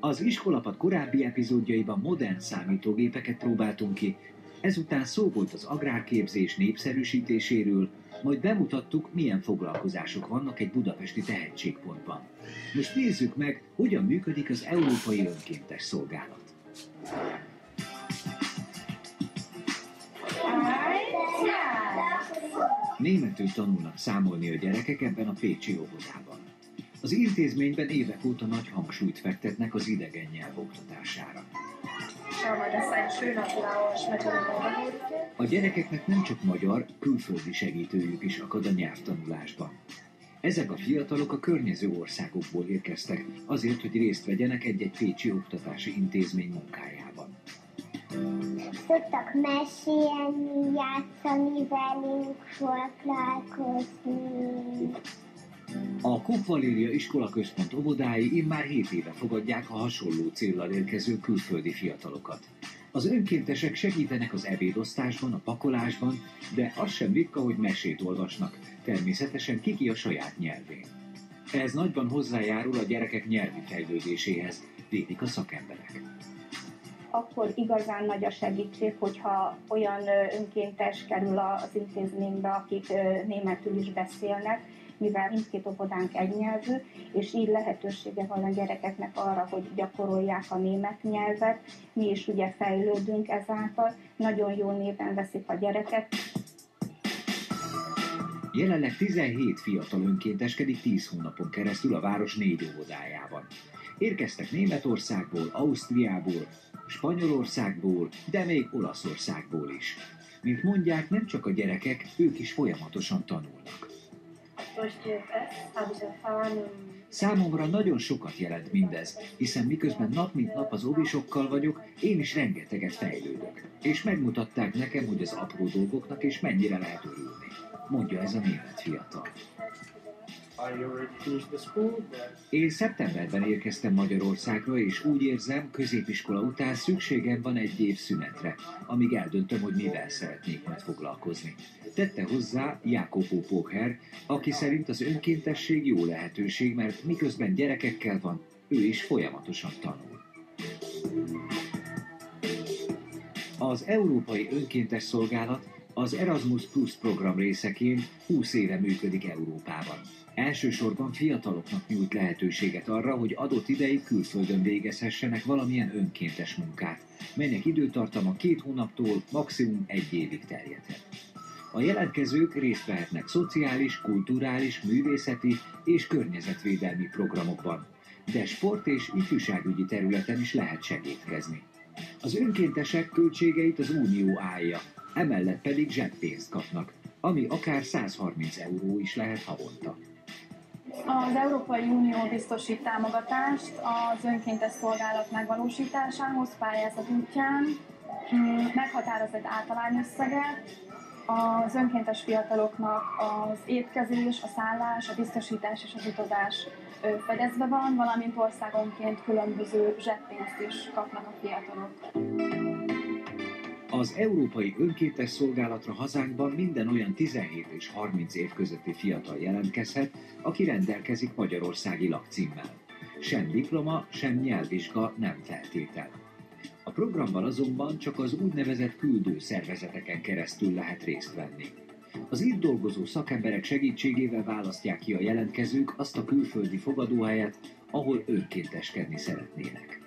Az iskolapad korábbi epizódjaiban modern számítógépeket próbáltunk ki, ezután szó volt az agrárképzés népszerűsítéséről, majd bemutattuk, milyen foglalkozások vannak egy budapesti tehetségpontban. Most nézzük meg, hogyan működik az Európai Önkéntes Szolgálat. Németül tanulnak számolni a gyerekek ebben a Pécsi óvodában. Az intézményben évek óta nagy hangsúlyt fektetnek az idegen nyelv oktatására. A gyerekeknek nem csak magyar, külföldi segítőjük is akad a nyelvtanulásban. Ezek a fiatalok a környező országokból érkeztek, azért, hogy részt vegyenek egy-egy pécsi oktatási intézmény munkájában. Szoktak mesélni, játszani velünk, foglalkozni. A Koch Valéria Iskola Központ óvodái immár 7 éve fogadják a hasonló céllal érkező külföldi fiatalokat. Az önkéntesek segítenek az ebédosztásban, a pakolásban, de az sem ritka, hogy mesét olvasnak, természetesen kiki a saját nyelvén. Ez nagyban hozzájárul a gyerekek nyelvi fejlődéséhez, védik a szakemberek akkor igazán nagy a segítség, hogyha olyan önkéntes kerül az intézménybe, akik németül is beszélnek, mivel mindkét óvodánk egynyelvű, és így lehetősége van a gyerekeknek arra, hogy gyakorolják a német nyelvet. Mi is ugye fejlődünk ezáltal, nagyon jó néven veszik a gyereket. Jelenleg 17 fiatal önkénteskedik 10 hónapon keresztül a város négy óvodájában. Érkeztek Németországból, Ausztriából, Spanyolországból, de még Olaszországból is. Mint mondják, nem csak a gyerekek, ők is folyamatosan tanulnak. Számomra nagyon sokat jelent mindez, hiszen miközben nap mint nap az óvisokkal vagyok, én is rengeteget fejlődök. És megmutatták nekem, hogy az apró dolgoknak és mennyire lehet örülni, mondja ez a német fiatal. Én szeptemberben érkeztem Magyarországra, és úgy érzem, középiskola után szükségem van egy év szünetre, amíg eldöntöm, hogy mivel szeretnék majd foglalkozni. Tette hozzá Jákobó Póher, aki szerint az önkéntesség jó lehetőség, mert miközben gyerekekkel van, ő is folyamatosan tanul. Az Európai Önkéntes Szolgálat az Erasmus Plus program részeként 20 éve működik Európában. Elsősorban fiataloknak nyújt lehetőséget arra, hogy adott ideig külföldön végezhessenek valamilyen önkéntes munkát, melynek időtartama két hónaptól maximum egy évig terjedhet. A jelentkezők részt vehetnek szociális, kulturális, művészeti és környezetvédelmi programokban, de sport és ifjúságügyi területen is lehet segítkezni. Az önkéntesek költségeit az Unió állja, emellett pedig zseppénzt kapnak, ami akár 130 euró is lehet havonta. Az Európai Unió biztosít támogatást az önkéntes szolgálat megvalósításához pályázat útján, mm, meghatároz egy általányösszeget, az önkéntes fiataloknak az étkezés, a szállás, a biztosítás és az utazás fedezve van, valamint országonként különböző zseppénzt is kapnak a fiatalok. Az Európai Önkéntes Szolgálatra hazánkban minden olyan 17 és 30 év közötti fiatal jelentkezhet, aki rendelkezik magyarországi lakcímmel. Sem diploma, sem nyelvvizsga nem feltétel. A programban azonban csak az úgynevezett küldő szervezeteken keresztül lehet részt venni. Az itt dolgozó szakemberek segítségével választják ki a jelentkezők azt a külföldi fogadóhelyet, ahol önkénteskedni szeretnének.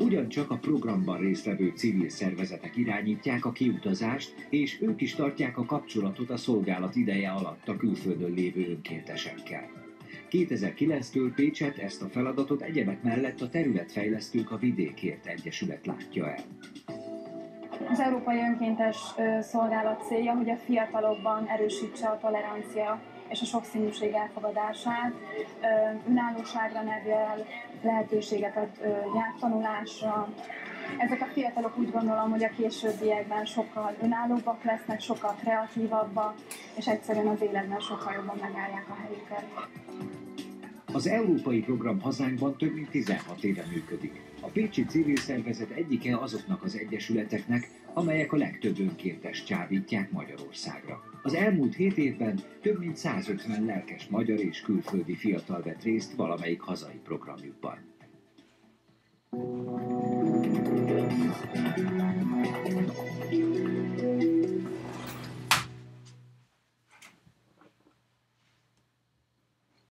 Ugyancsak a programban résztvevő civil szervezetek irányítják a kiutazást, és ők is tartják a kapcsolatot a szolgálat ideje alatt a külföldön lévő önkéntesekkel. 2009-től Pécset ezt a feladatot egyebek mellett a területfejlesztők a Vidékért Egyesület látja el. Az Európai Önkéntes Szolgálat célja, hogy a fiatalokban erősítse a tolerancia és a sokszínűség elfogadását, önállóságra nevel, lehetőséget ad nyelvtanulásra. Ezek a fiatalok úgy gondolom, hogy a későbbiekben sokkal önállóbbak lesznek, sokkal kreatívabbak, és egyszerűen az életben sokkal jobban megállják a helyüket. Az európai program hazánkban több mint 16 éve működik. A Pécsi civil szervezet egyike azoknak az egyesületeknek, amelyek a legtöbb önkéntes csábítják Magyarországra. Az elmúlt 7 évben több mint 150 lelkes magyar és külföldi fiatal vett részt valamelyik hazai programjukban. Thank you.